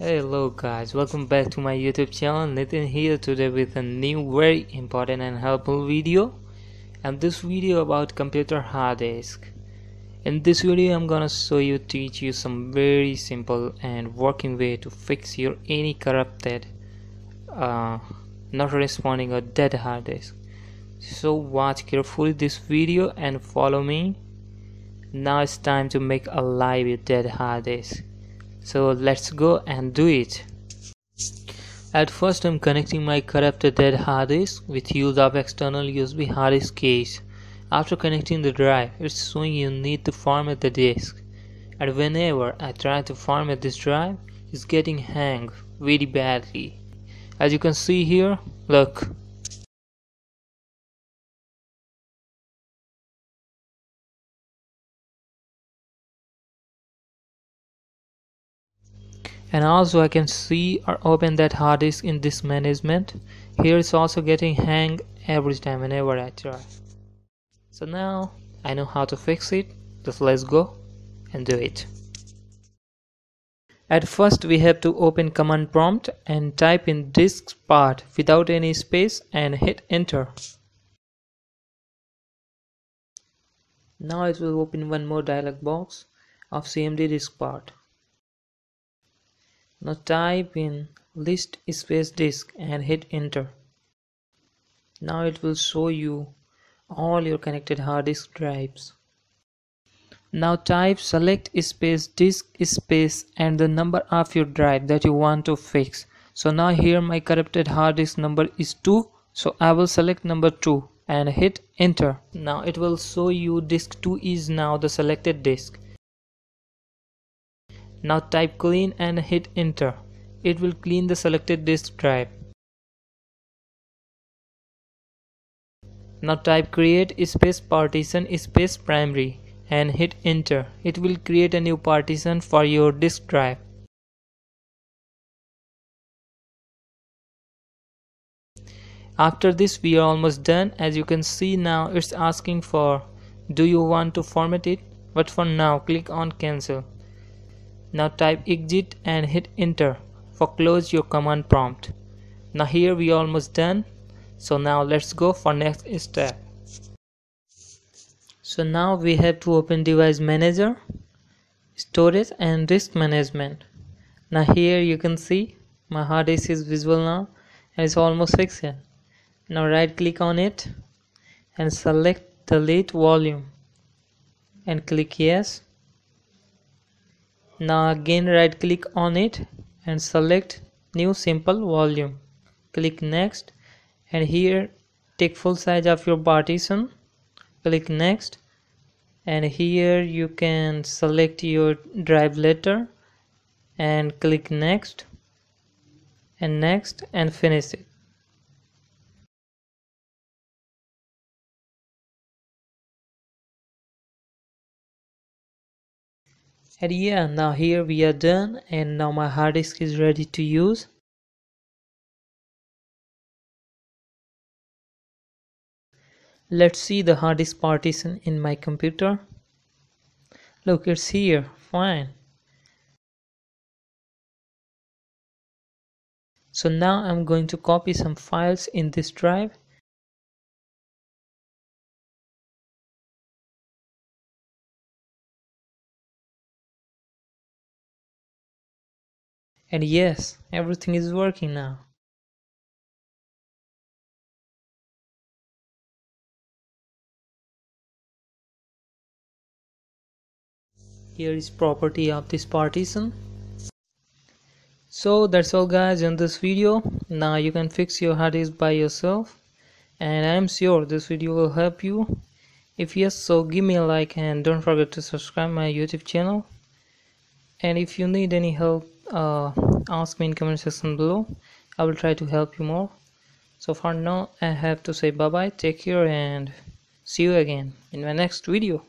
Hello guys, welcome back to my YouTube channel. Nitin here today with a new very important and helpful video. And this video about computer hard disk. In this video I'm gonna show you teach you some very simple and working way to fix your any corrupted uh, not responding or dead hard disk. So watch carefully this video and follow me. Now it's time to make alive your dead hard disk so let's go and do it. At first I'm connecting my corrupted hard disk with use of external USB hard disk case. After connecting the drive it's showing you need to format the disk. And whenever I try to format this drive it's getting hang very badly. As you can see here look and also I can see or open that hard disk in this management here it's also getting hang every time whenever I try. So now I know how to fix it. Just let's go and do it. At first we have to open command prompt and type in disk part without any space and hit enter. Now it will open one more dialog box of CMD diskpart now type in list space disk and hit enter. Now it will show you all your connected hard disk drives. Now type select space disk space and the number of your drive that you want to fix. So now here my corrupted hard disk number is 2 so I will select number 2 and hit enter. Now it will show you disk 2 is now the selected disk. Now type clean and hit enter. It will clean the selected disk drive. Now type create space partition space primary and hit enter. It will create a new partition for your disk drive. After this we are almost done as you can see now it's asking for do you want to format it but for now click on cancel. Now type exit and hit enter for close your command prompt. Now here we almost done. So now let's go for next step. So now we have to open device manager, storage and disk management. Now here you can see my hard disk is visible now and it's almost fixed. Now right click on it and select delete volume and click yes now again right click on it and select new simple volume. Click next and here take full size of your partition. Click next and here you can select your drive letter and click next and next and finish it and yeah now here we are done and now my hard disk is ready to use. Let's see the hard disk partition in my computer. Look it's here. Fine. So now I'm going to copy some files in this drive And yes, everything is working now. Here is property of this partition. So that's all guys in this video. Now you can fix your hard disk by yourself. And I am sure this video will help you. If yes, so give me a like and don't forget to subscribe my YouTube channel. And if you need any help uh, ask me in comment section below. I will try to help you more. So for now i have to say bye bye take care and see you again in my next video